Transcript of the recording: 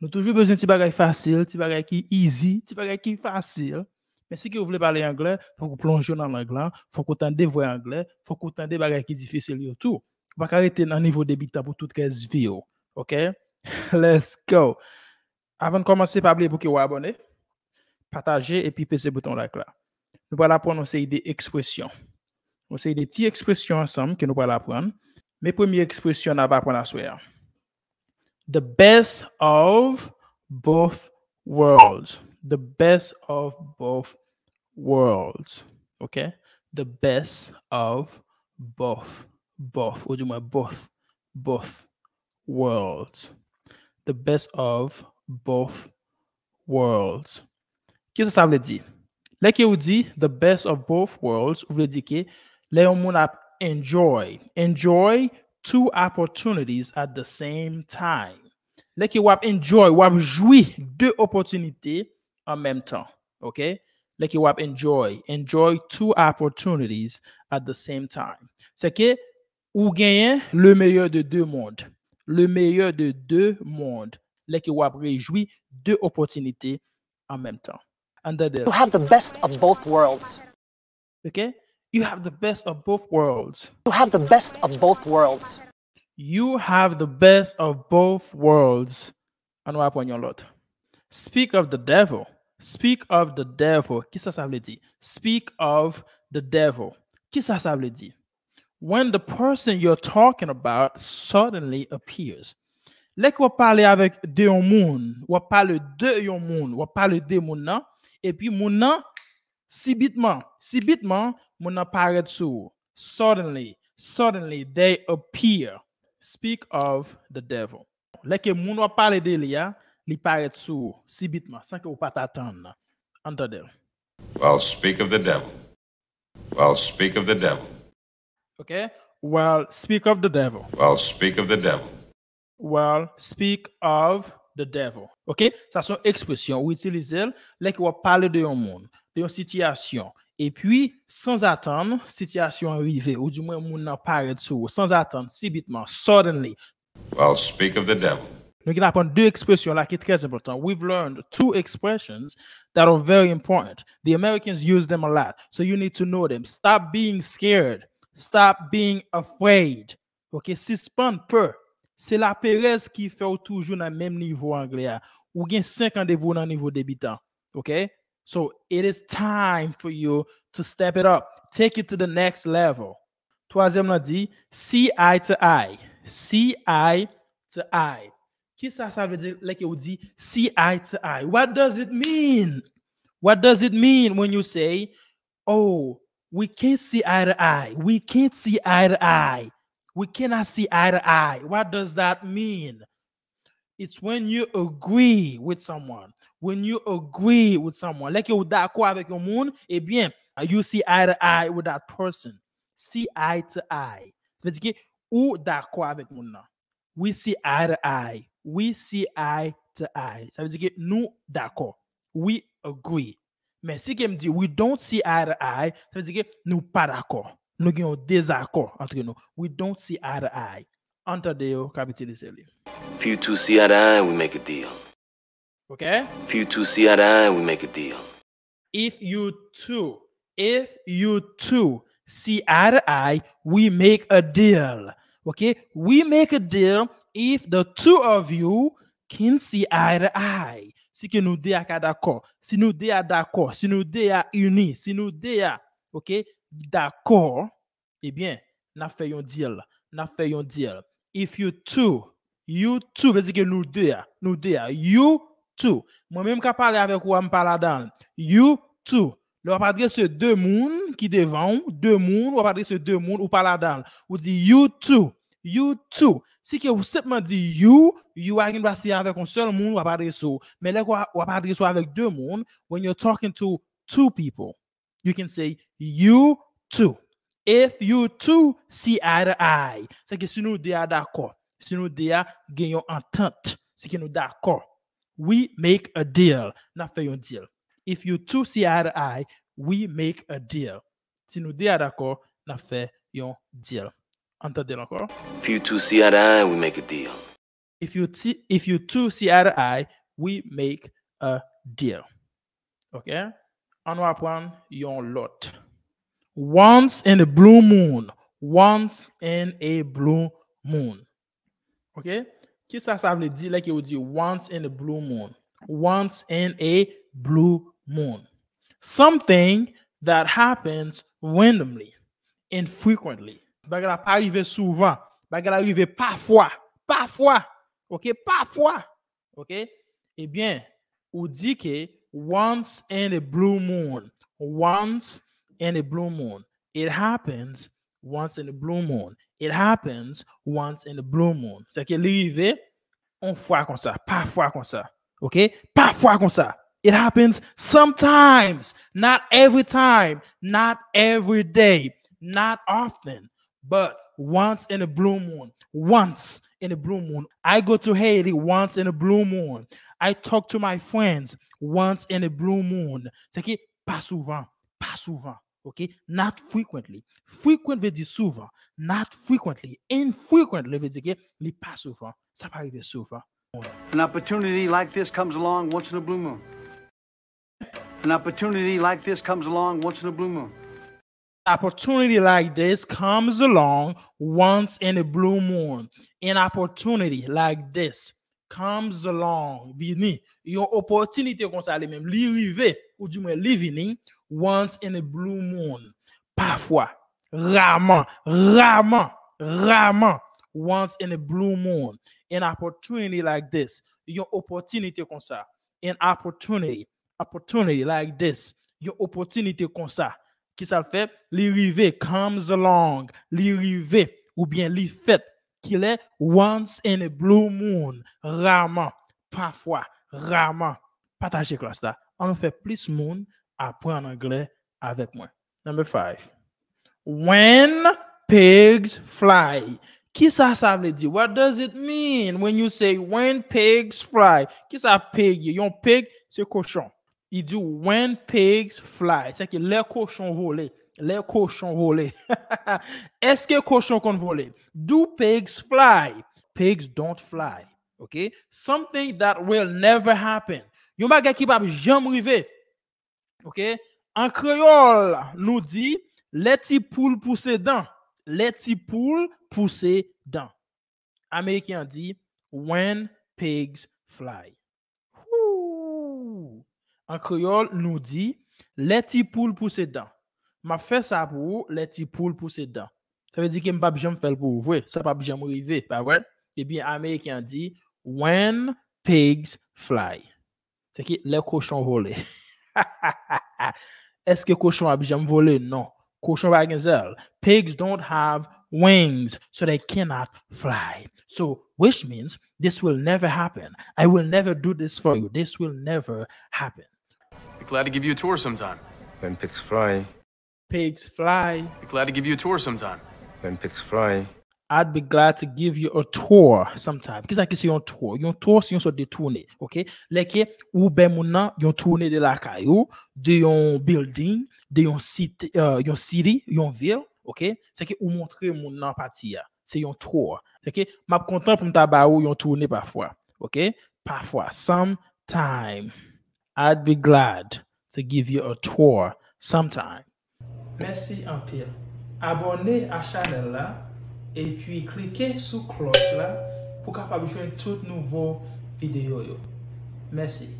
Nous toujours besoin de bagay facile, de bagay qui easy, de bagay qui facile. Mais si vous voulez parler anglais, faut que vous plongez dans l'anglais, faut que vous entendez voix anglais, faut que vous entendez bagay qui difficile et tout. Vous pas arrêter dans niveau débutant pour toute 15 vidéos. OK? Let's go. Avant de commencer, pas oublier pour que vous abonnez, partagez et puis ce bouton like là. Nous allons apprendre des expressions. On des petites expressions ensemble que nous allons apprendre. Mes premières expressions, on va apprendre à soir. The best of both worlds. The best of both worlds. Okay? The best of both. Both. Ou du moins both. Both worlds. The best of both worlds. Qu'est-ce que ça veut dire? Là que vous dit the best of both worlds, vous voulez dire que là on enjoy. Enjoy two opportunities at the same time. Là que vous enjoy, vous jouir deux opportunités en même temps. OK? Là que vous enjoy. Enjoy two opportunities at the same time. C'est que vous gagnez le meilleur de deux mondes. Le meilleur de deux mondes. Là que vous réjouir deux opportunités en même temps. under the. You have the best of both worlds. Okay? You have the best of both worlds. You have the best of both worlds. You have the best of both worlds. And what happened your Lord? Speak of the devil. Speak of the devil. Qui ça, ça veut dire? Speak of the devil. Qui ça, ça veut dire? When the person you're talking about suddenly appears. Lè qu'on parle avec de yon moun, ou parle de yon moun, ou parle de moun nan, et puis moun nan, subitement, subitement, moun nan paraît sou. Suddenly, suddenly they appear. Speak of the devil. Que moun wa parle de li ya, li paraît sou, subitement, sans que ou pas t'attendre. Enter Well, speak of the devil. Well, speak of the devil. Okay? Well, speak of the devil. Well, speak of the devil. Well, speak of the devil. OK? Ça sont expressions ou utiliser là qu'on parle de un monde, de une situation. Et puis, sans attendre, situation arrivée, ou du moins, moun nan sans attendre, subitement, suddenly. Well, speak of the devil. Nous avons deux expressions là qui sont très importantes. We've learned two expressions that are very important. The Americans use them a lot. So you need to know them. Stop being scared. Stop being afraid. OK? Suspend peu. C'est la Perez qui fait toujours dans le même niveau anglais. Ou gain 5 ans de vous dans niveau débutant. OK? So it is time for you to step it up. Take it to the next level. Troisième, on dit see eye to eye. See eye to eye. Que ça veut dire? Like you see eye to eye. What does it mean? What does it mean when you say, oh, we can't see eye to eye? We can't see eye to eye we cannot see eye to eye. What does that mean? It's when you agree with someone. When you agree with someone. Like you d'accord avec un monde, eh bien, you see eye to eye with that person. See eye to eye. Ça veut dire que ou d'accord avec mon nom. We see eye to eye. We see eye to eye. Ça veut dire que nous d'accord. We agree. Mais si quelqu'un me dit we don't see eye to eye, ça veut dire que nous pas d'accord nous avons un désaccord entre nous. We don't see eye to eye. Entre Deo, capitalisme. If you two see eye to eye, we make a deal. Okay? If you two see eye to eye, we make a deal. If you two, if you two see eye to eye, we make a deal. Okay? We make a deal if the two of you can see eye to eye. Si que nous deux d'accord, si nous deux d'accord, si nous deux unis, si nous deux, ok, d'accord, eh bien, n'a fait un deal. N'a fait un deal. If you two, you two, veut dire que nous deux, nous deux, you two. Moi-même, quand parler avec vous, je parle dans you two. Le va pas ce deux moun qui devant, deux moun, ou pas ce deux moun ou parle dans. Ou dit you two, you two. Si que vous simplement dit you, you are passer avec un seul moun, ou dire Mais là, ou pas dire avec deux moun, when you're talking to two people you can say you too. If you too see eye to eye. C'est que si nous deux d'accord, si nous deux gagnons entente, c'est que nous d'accord. We make a deal. N'a fait un deal. If you two see eye to eye, we make a deal. Si nous deux d'accord, n'a fait un deal. Entendez encore? If you two see eye to eye, we make a deal. If you if you two see eye to eye, we make a deal. OK? On va prendre yon lot. Once in a blue moon. Once in a blue moon. OK? Qui ça, ça veut dire là qui vous dit once in a blue moon? Once in a blue moon. Something that happens randomly, infrequently. Bagay la pas arrivé souvent. Bagay la arrivé parfois. Parfois. OK? Parfois. OK? Eh bien, ou dit que once in a blue moon. Once in a blue moon. It happens once in a blue moon. It happens once in a blue moon. C'est que l'arrivée, on fois comme ça, parfois comme ça. OK? Parfois comme ça. It happens sometimes, not every time, not every day, not often, but once in a blue moon. Once in a blue moon. I go to Haiti once in a blue moon. I talk to my friends once in a blue moon. C'est que pas souvent, pas souvent. OK? Not frequently. Frequent veut dire souvent. Not frequently. Infrequently veut dire que li pas souvent. Ça peut arriver souvent. An opportunity like this comes along once in a blue moon. An opportunity like this comes along once in a blue moon. opportunity like this comes along once in a blue moon. An opportunity like this comes along. Vini, yon opportunité comme ça, les mêmes, li rive, ou du moins li vini, once in a blue moon. Parfois, rarement, rarement, rarement, once in a blue moon. An opportunity like this, yon opportunité comme ça. An opportunity, opportunity like this, yon opportunité comme ça. Qui ça fait? Li rive comes along, li rive, ou bien li fait, qu'il est once in a blue moon, rarement, parfois, rarement. Partagez classe là. On fait plus moon apprendre anglais avec moi. Number five. When pigs fly. Qui ça, ça veut dire? What does it mean when you say when pigs fly? Qui ça pig? Yon pig, c'est cochon. Il dit when pigs fly. C'est que les cochons volent. Les cochons volent. Est-ce que cochons qu'on vole? Do pigs fly? Pigs don't fly. Okay? Something that will never happen. Yon bagay qui va jamais arriver. OK? En créole, nous dit les petits poules pousser dents. Les petits poules pousser dents. Américain dit when pigs fly. En créole, nous dit les petits poules pousser dents. M'a fait ça pour vous, les petits poules pousser dents. Ça veut dire que jamais faire pour vous. Ça pas jamais pas vrai? Eh bien, Américain dit when pigs fly. C'est que les cochons volent. Est-ce que cochon a jamais volé? Non. Cochon pas. Pigs don't have wings, so they cannot fly. So, which means this will never happen. I will never do this for you. This will never happen. Be glad to give you a tour sometime. When pigs fly, Pigs fly. Be glad to give you a tour sometime. when pigs fly, I'd be glad to give you a tour sometime. Qu'est-ce que c'est un tour? Un tour, c'est un sort de tournée, OK? Leke, ou ben moun nan, yon tournée de la kayo, de yon building, de yon city, euh, yon city, yon ville, OK? C'est que ou montre moun nan ya. C'est yon tour. C'est que m'a content pour m'ta ba ou yon tournée parfois, OK? Parfois, sometime. I'd be glad to give you a tour sometime. Mersi anpil. Abone a chanel la e pi klike sou kloch la pou kapab jwen tout nouvo videyo yo. Mersi.